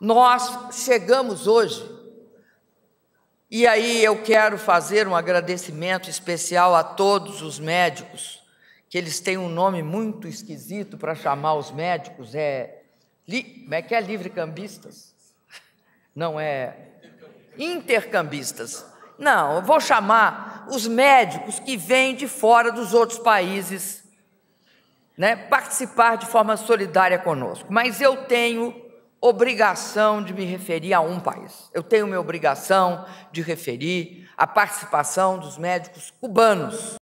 Nós chegamos hoje, e aí eu quero fazer um agradecimento especial a todos os médicos, que eles têm um nome muito esquisito para chamar os médicos, é, como é que é livre cambistas? Não é intercambistas. Não, eu vou chamar os médicos que vêm de fora dos outros países, né, participar de forma solidária conosco. Mas eu tenho obrigação de me referir a um país. Eu tenho minha obrigação de referir a participação dos médicos cubanos.